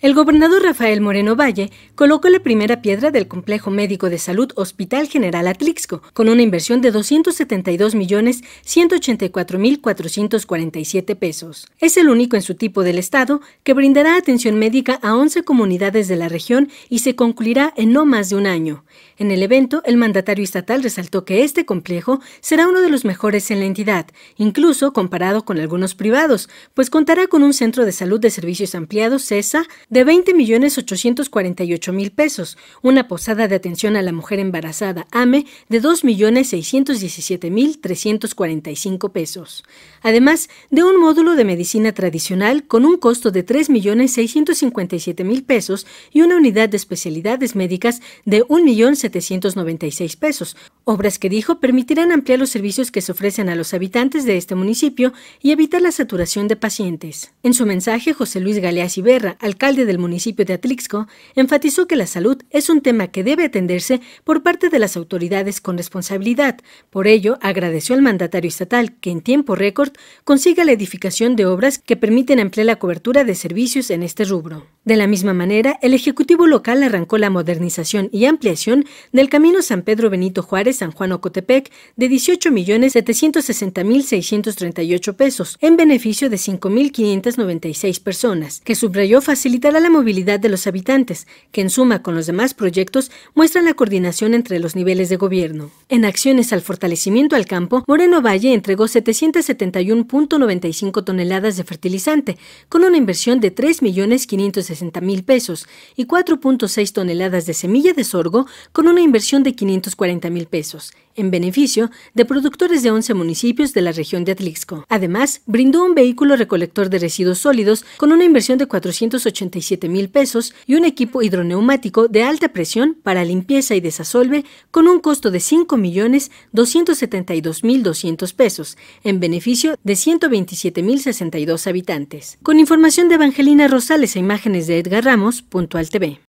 El gobernador Rafael Moreno Valle colocó la primera piedra del complejo médico de salud Hospital General Atlixco, con una inversión de 272 millones 184 mil 447 pesos. Es el único en su tipo del estado que brindará atención médica a 11 comunidades de la región y se concluirá en no más de un año. En el evento, el mandatario estatal resaltó que este complejo será uno de los mejores en la entidad, incluso comparado con algunos privados, pues contará con un centro de salud de servicios ampliados CESA de 20 millones 848 mil pesos, una posada de atención a la mujer embarazada AME de 2 millones 617 mil 345 pesos, además de un módulo de medicina tradicional con un costo de 3 millones 657 mil pesos y una unidad de especialidades médicas de 1 millón 796 pesos, obras que dijo permitirán ampliar los servicios que se ofrecen a los habitantes de este municipio y evitar la saturación de pacientes. En su mensaje, José Luis Galeas Iberra, alcalde del municipio de Atlixco, enfatizó que la salud es un tema que debe atenderse por parte de las autoridades con responsabilidad. Por ello, agradeció al mandatario estatal que en tiempo récord consiga la edificación de obras que permiten ampliar la cobertura de servicios en este rubro. De la misma manera, el Ejecutivo local arrancó la modernización y ampliación del camino San Pedro Benito Juárez San Juan Ocotepec de 18 millones 760 mil 638 pesos en beneficio de 5.596 personas, que subrayó facilitar a la movilidad de los habitantes, que en suma con los demás proyectos muestran la coordinación entre los niveles de gobierno. En acciones al fortalecimiento al campo, Moreno Valle entregó 771.95 toneladas de fertilizante, con una inversión de 3.560.000 pesos, y 4.6 toneladas de semilla de sorgo, con una inversión de 540.000 pesos en beneficio de productores de 11 municipios de la región de Atlixco. Además, brindó un vehículo recolector de residuos sólidos con una inversión de 487 mil pesos y un equipo hidroneumático de alta presión para limpieza y desasolve con un costo de 5 millones 272 mil 200 pesos, en beneficio de 127 mil 62 habitantes. Con información de Evangelina Rosales e imágenes de Edgar Ramos, Puntual TV.